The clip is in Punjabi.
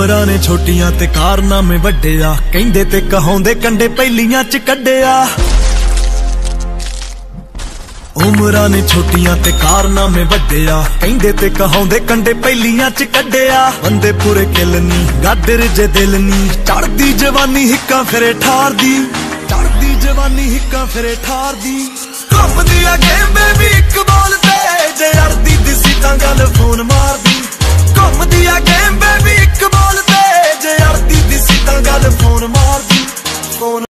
ਉਮਰਾਂ ਨੇ ਛੋਟੀਆਂ ਤੇ ਕਾਰਨਾਮੇ ਵੱਡੇ ਆ ਕਹਿੰਦੇ ਤੇ ਕਹਾਉਂਦੇ ਕੰਡੇ ਪਹਿਲੀਆਂ ਚ ਕੱਢਿਆ। ਉਮਰਾਂ ਨੇ ਛੋਟੀਆਂ ਤੇ ਕਾਰਨਾਮੇ ਵੱਡੇ ਆ ਕਹਿੰਦੇ ਤੇ ਕਹਾਉਂਦੇ ਕੰਡੇ ਪਹਿਲੀਆਂ ਚ ਕੱਢਿਆ। ਬੰਦੇ ਪੂਰੇ ਕਿਲ ਨੀ ਗਾਡਰ ਜੇ ਦਿਲ ਨੀ। ਚੜਦੀ ਜਵਾਨੀ ਹਿੱਕਾ ਫਿਰੇ ਠਾਰਦੀ। ਚੜਦੀ ਜਵਾਨੀ ਹਿੱਕਾਂ ਫਿਰੇ ਠਾਰਦੀ। ਘੁੰਮਦੀ ਆ ਗੇਮ Oh.